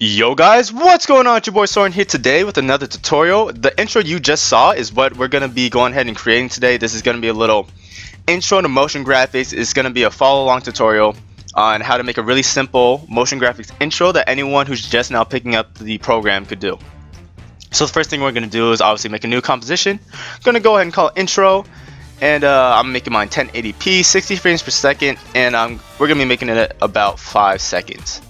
Yo guys, what's going on? It's your boy Soarin here today with another tutorial. The intro you just saw is what we're going to be going ahead and creating today. This is going to be a little intro to motion graphics. It's going to be a follow along tutorial on how to make a really simple motion graphics intro that anyone who's just now picking up the program could do. So the first thing we're going to do is obviously make a new composition. I'm going to go ahead and call it intro and uh, I'm making mine 1080p 60 frames per second and we're gonna be making it about 5 seconds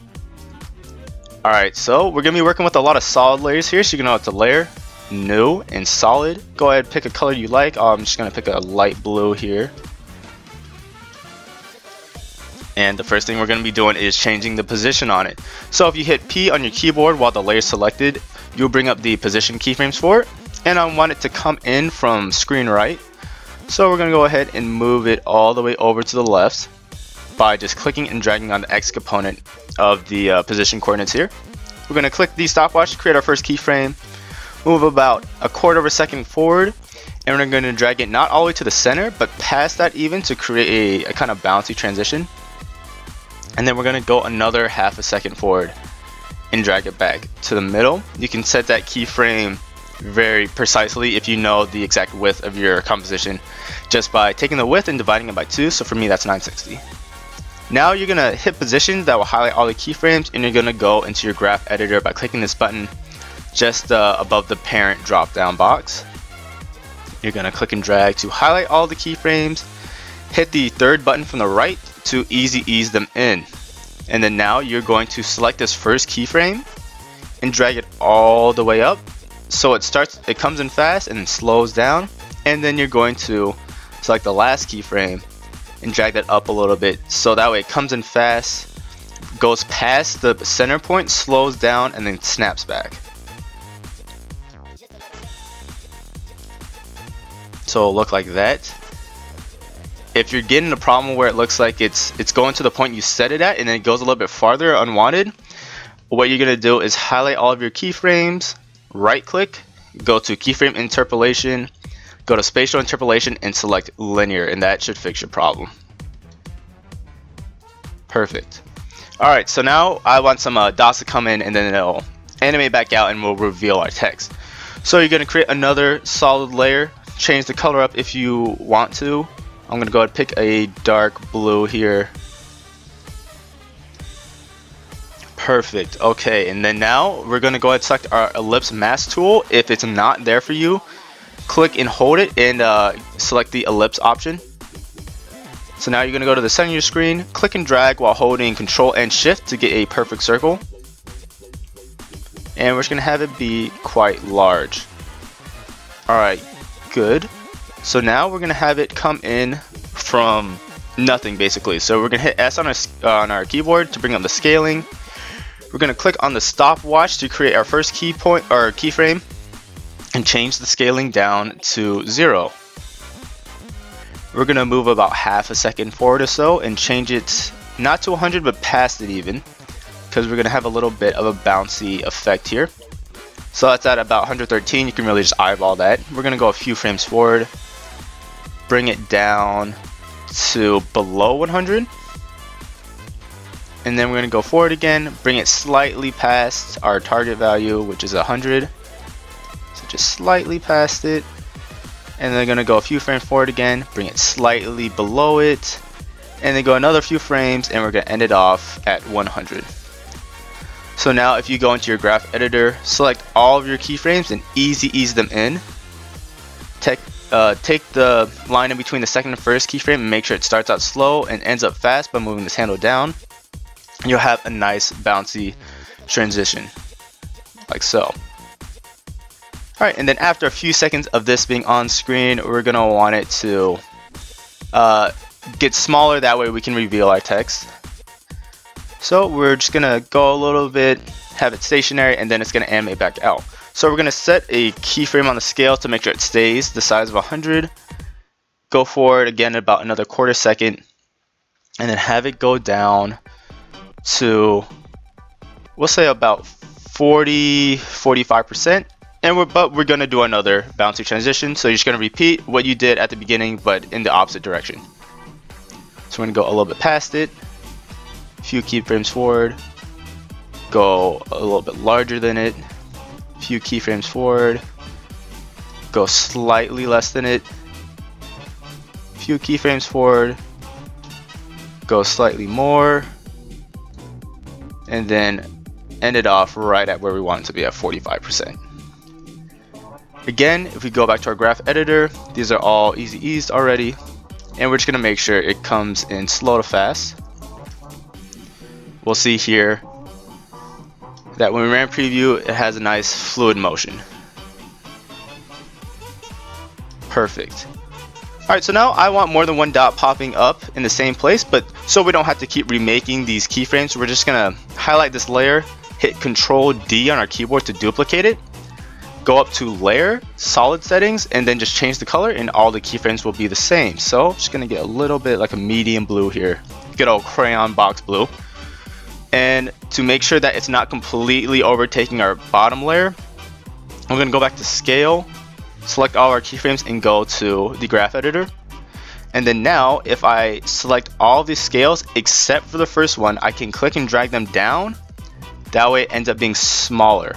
alright so we're gonna be working with a lot of solid layers here so you can know how to layer. New and solid. Go ahead pick a color you like. Oh, I'm just gonna pick a light blue here. And the first thing we're going to be doing is changing the position on it. So if you hit P on your keyboard while the layer is selected you'll bring up the position keyframes for it. And I want it to come in from screen right. So we're going to go ahead and move it all the way over to the left by just clicking and dragging on the X component of the uh, position coordinates here. We're going to click the stopwatch to create our first keyframe, move about a quarter of a second forward, and we're going to drag it not all the way to the center, but past that even to create a, a kind of bouncy transition. And then we're going to go another half a second forward and drag it back to the middle. You can set that keyframe very precisely if you know the exact width of your composition just by taking the width and dividing it by 2 so for me that's 960 now you're gonna hit positions that will highlight all the keyframes and you're gonna go into your graph editor by clicking this button just uh, above the parent drop down box. You're gonna click and drag to highlight all the keyframes. Hit the third button from the right to easy ease them in. And then now you're going to select this first keyframe and drag it all the way up. So it starts it comes in fast and slows down. And then you're going to select the last keyframe and drag that up a little bit. So that way it comes in fast goes past the center point slows down and then snaps back. So it'll look like that. If you're getting a problem where it looks like it's it's going to the point you set it at and then it goes a little bit farther unwanted what you're gonna do is highlight all of your keyframes right click, go to keyframe interpolation, go to spatial interpolation and select linear and that should fix your problem. Perfect. Alright, so now I want some uh, dots to come in and then it'll animate back out and we'll reveal our text. So you're going to create another solid layer, change the color up if you want to. I'm going to go ahead and pick a dark blue here Perfect. Okay, and then now we're going to go ahead and select our ellipse mask tool. If it's not there for you, click and hold it and uh, select the ellipse option. So now you're going to go to the center of your screen, click and drag while holding control and shift to get a perfect circle. And we're just going to have it be quite large. Alright, good. So now we're going to have it come in from nothing basically. So we're going to hit S on our, uh, on our keyboard to bring up the scaling we're going to click on the stopwatch to create our first key point or keyframe and change the scaling down to zero. We're to move about half a second forward or so and change it not to 100 but past it even because we're to have a little bit of a bouncy effect here. So that's at about 113. You can really just eyeball that. We're to go a few frames forward, bring it down to below 100 and then we're to go forward again bring it slightly past our target value which is 100 just slightly past it. And then going to go a few frames forward again bring it slightly below it. And then go another few frames and we're to end it off at 100 so now if you go into your graph editor select all of your keyframes and easy ease them in. Take, uh, take the line in between the second and first keyframe and make sure it starts out slow and ends up fast by moving this handle down. You'll have a nice bouncy transition like so. Alright, and then after a few seconds of this being on screen, we're to want it to uh, get smaller, that way we can reveal our text. So we're just to go a little bit, have it stationary, and then it's to animate back out. So we're to set a keyframe on the scale to make sure it stays the size of 100. Go forward again about another quarter second, and then have it go down to we'll say about 40 45% and we're but we're gonna do another bouncy transition. So you're just gonna repeat what you did at the beginning but in the opposite direction. So we're gonna go a little bit past it. A few keyframes forward. Go a little bit larger than it, a few keyframes forward, go slightly less than it, a few keyframes forward, go slightly more, and then end it off right at where we want it to be at 45%. Again, if we go back to our graph editor, these are all easy eased already, and we're just gonna make sure it comes in slow to fast. We'll see here that when we ran preview, it has a nice fluid motion. Perfect. Alright, so now I want more than one dot popping up in the same place, but so we don't have to keep remaking these keyframes, we're just gonna highlight this layer, hit Control D on our keyboard to duplicate it, go up to Layer, Solid Settings, and then just change the color and all the keyframes will be the same. So just gonna get a little bit like a medium blue here, good old crayon box blue. And to make sure that it's not completely overtaking our bottom layer, I'm to go back to scale, select all our keyframes and go to the graph editor. And then now if I select all these scales except for the first one, I can click and drag them down. That way it ends up being smaller.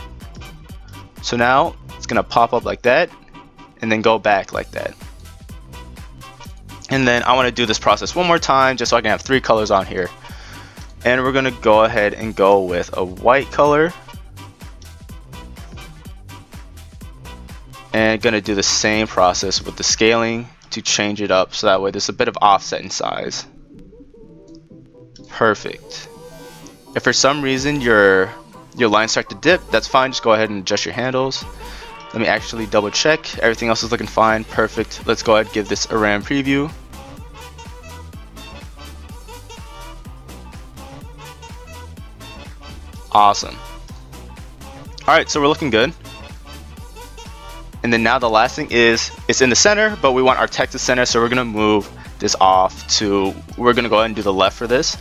So now it's going to pop up like that and then go back like that. And then I want to do this process one more time just so I can have three colors on here. And we're gonna go ahead and go with a white color. And gonna do the same process with the scaling to change it up so that way there's a bit of offset in size. Perfect. If for some reason your your lines start to dip that's fine just go ahead and adjust your handles let me actually double check everything else is looking fine perfect let's go ahead and give this a RAM preview Awesome. Alright, so we're looking good. And then now the last thing is, it's in the center, but we want our text to center, so we're to move this off to, we're to go ahead and do the left for this.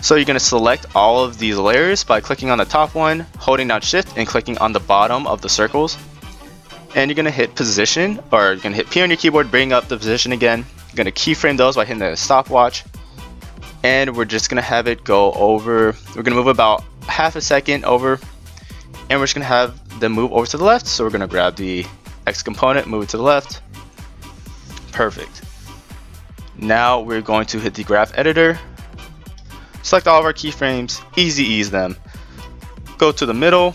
So you're going to select all of these layers by clicking on the top one, holding down shift, and clicking on the bottom of the circles. And you're going to hit position, or you're going to hit P on your keyboard, bring up the position again. You're going to keyframe those by hitting the stopwatch. And we're just going to have it go over, we're going to move about half a second over and we're just gonna have them move over to the left so we're gonna grab the X component move it to the left perfect now we're going to hit the graph editor select all of our keyframes. Easy ease them. Go to the middle.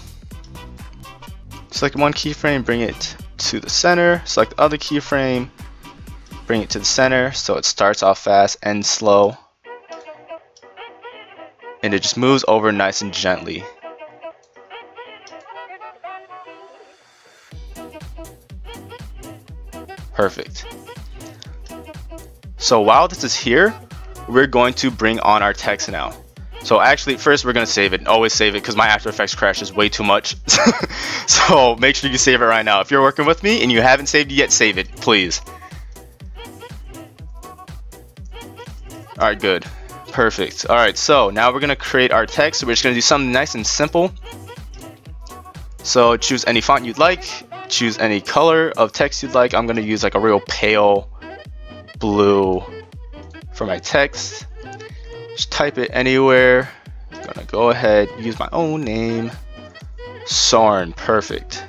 Select one keyframe bring it to the center. Select the other keyframe bring it to the center. So it starts off fast and slow. And it just moves over nice and gently. Perfect. So while this is here, we're going to bring on our text now. So actually, first we're going to save it. Always save it because my After Effects crashes way too much. so make sure you save it right now. If you're working with me and you haven't saved it yet, save it, please. Alright, good. Perfect. Alright, so now we're going to create our text. We're just going to do something nice and simple. So choose any font you'd like. Choose any color of text you'd like. I'm going to use like a real pale blue for my text. Just type it anywhere. I'm to go ahead, use my own name. Soarin. Perfect.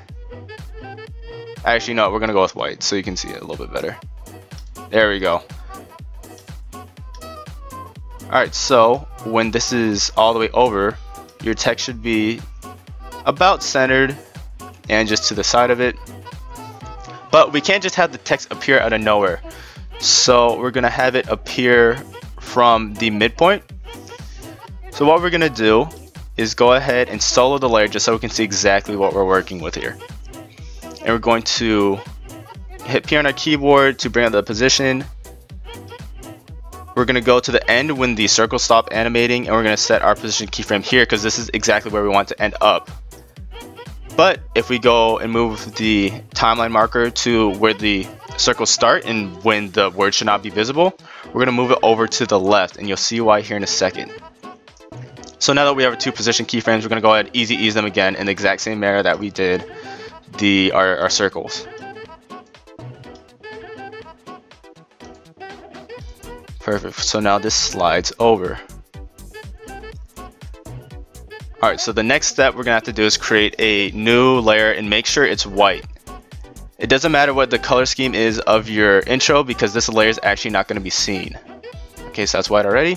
Actually, no, we're to go with white so you can see it a little bit better. There we go. Alright, so when this is all the way over, your text should be about centered and just to the side of it. But we can't just have the text appear out of nowhere. So we're going to have it appear from the midpoint. So what we're going to do is go ahead and solo the layer just so we can see exactly what we're working with here. And we're going to hit P on our keyboard to bring up the position we're going to go to the end when the circles stop animating and we're going to set our position keyframe here because this is exactly where we want to end up. But if we go and move the timeline marker to where the circles start and when the word should not be visible, we're going to move it over to the left and you'll see why here in a second. So now that we have our two position keyframes, we're going to go ahead and easy ease them again in the exact same manner that we did the our, our circles. Perfect. So now this slides over. Alright, so the next step we're to have to do is create a new layer and make sure it's white. It doesn't matter what the color scheme is of your intro because this layer is actually not to be seen. Okay, so that's white already.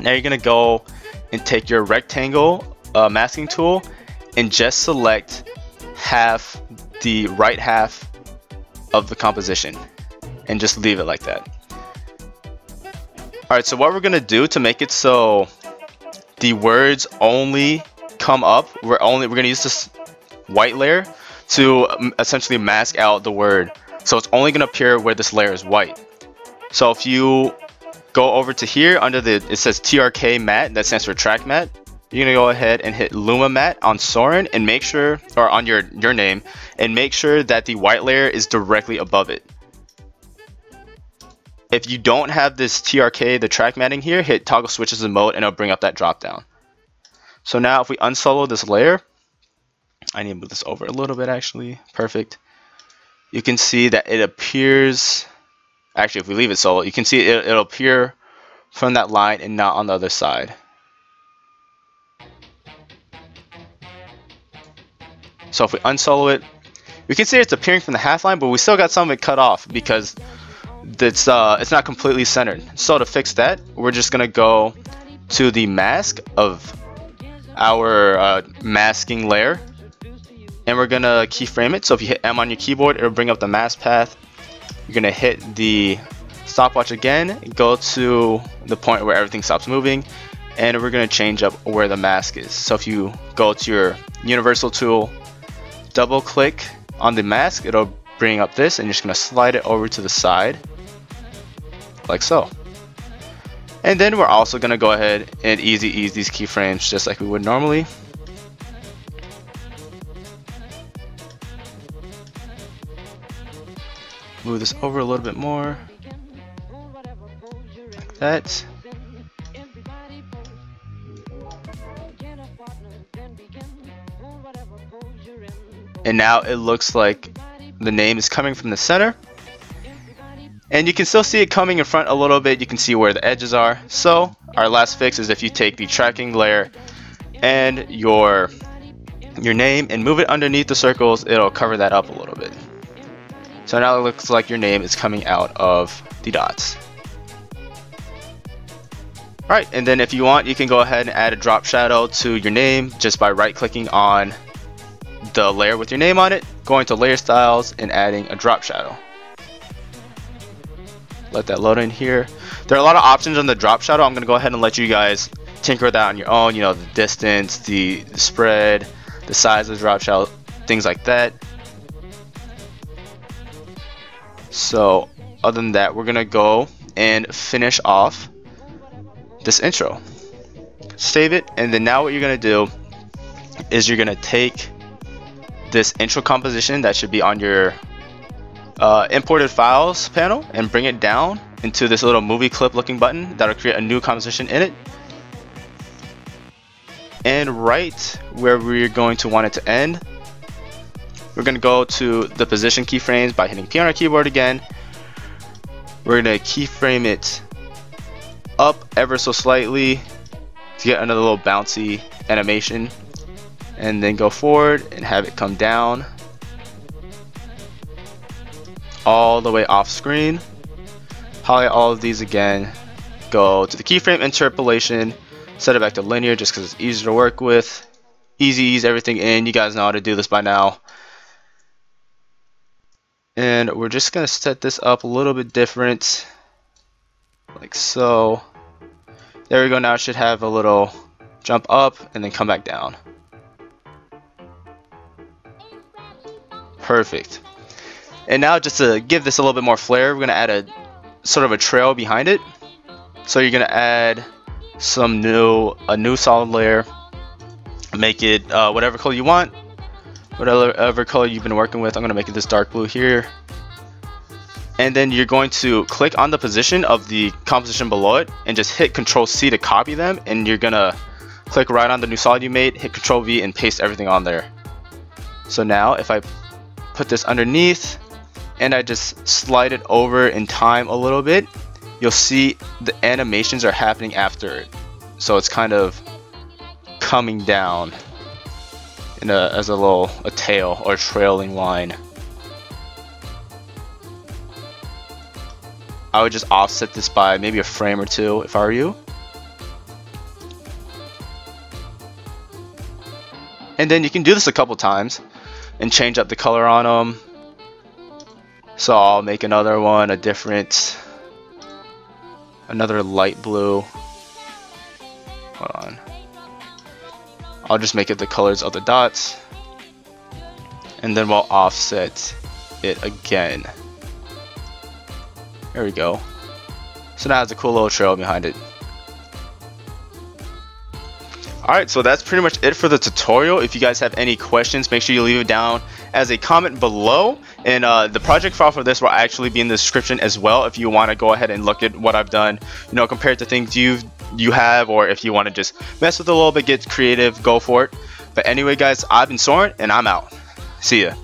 Now you're to go and take your rectangle uh, masking tool and just select half the right half of the composition and just leave it like that. Alright, so what we're to do to make it so the words only come up, we're only we're going to use this white layer to um, essentially mask out the word. So it's only going to appear where this layer is white. So if you go over to here under the, it says TRK mat that stands for track matte. You're to go ahead and hit Luma matte on Soarin and make sure, or on your, your name, and make sure that the white layer is directly above it. If you don't have this TRK, the track matting here, hit toggle switches in mode and it'll bring up that drop down. So now if we unsolo this layer, I need to move this over a little bit actually. Perfect. You can see that it appears, actually if we leave it solo, you can see it, it'll appear from that line and not on the other side. So if we unsolo it, we can see it's appearing from the half line, but we still got some of it cut off because it's uh, it's not completely centered. So to fix that, we're just gonna go to the mask of our uh, masking layer. And we're gonna keyframe it. So if you hit M on your keyboard it'll bring up the mask path. You're gonna hit the stopwatch again go to the point where everything stops moving and we're gonna change up where the mask is. So if you go to your universal tool double click on the mask it'll bring up this and you're just gonna slide it over to the side like so. And then we're also gonna go ahead and easy ease these keyframes just like we would normally. Move this over a little bit more. Like that. And now it looks like the name is coming from the center and you can still see it coming in front a little bit you can see where the edges are so our last fix is if you take the tracking layer and your your name and move it underneath the circles it'll cover that up a little bit so now it looks like your name is coming out of the dots. Alright, and then if you want, you can go ahead and add a drop shadow to your name just by right clicking on the layer with your name on it, going to layer styles and adding a drop shadow. Let that load in here. There are a lot of options on the drop shadow. I'm going to go ahead and let you guys tinker that on your own. You know, the distance, the, the spread, the size of the drop shadow, things like that. So other than that, we're gonna go and finish off this intro. Save it, and then now what you're gonna do is you're gonna take this intro composition that should be on your uh, imported files panel and bring it down into this little movie clip looking button that'll create a new composition in it. And right where we're going to want it to end, we're going to go to the position keyframes by hitting P on our keyboard again. We're going to keyframe it up ever so slightly to get another little bouncy animation and then go forward and have it come down all the way off screen. Highlight all of these again go to the keyframe interpolation set it back to linear just because it's easier to work with. Easy ease everything in. You guys know how to do this by now. And we're just going to set this up a little bit different like so. There we go. Now it should have a little jump up and then come back down. Perfect and now just to give this a little bit more flair we're going to add a sort of a trail behind it so you're going to add some new a new solid layer make it uh, whatever color you want whatever color you've been working with. I'm going to make it this dark blue here. And then you're going to click on the position of the composition below it and just hit Control C to copy them. And you're going to click right on the new solid you made, hit Control V and paste everything on there. So now if I put this underneath and I just slide it over in time a little bit, you'll see the animations are happening after it. So it's kind of coming down in a, as a little a tail or trailing line. I would just offset this by maybe a frame or two if I were you. And then you can do this a couple times and change up the color on them. So I'll make another one, a different, another light blue. Hold on. I'll just make it the colors of the dots. And then we'll offset it again. There we go. So now it has a cool little trail behind it. Alright, so that's pretty much it for the tutorial. If you guys have any questions, make sure you leave it down as a comment below. And uh, the project file for this will actually be in the description as well if you want to go ahead and look at what I've done, you know, compared to things you've you have or if you want to just mess with it a little bit, get creative, go for it. But anyway, guys, I've been Soarin and I'm out. See ya.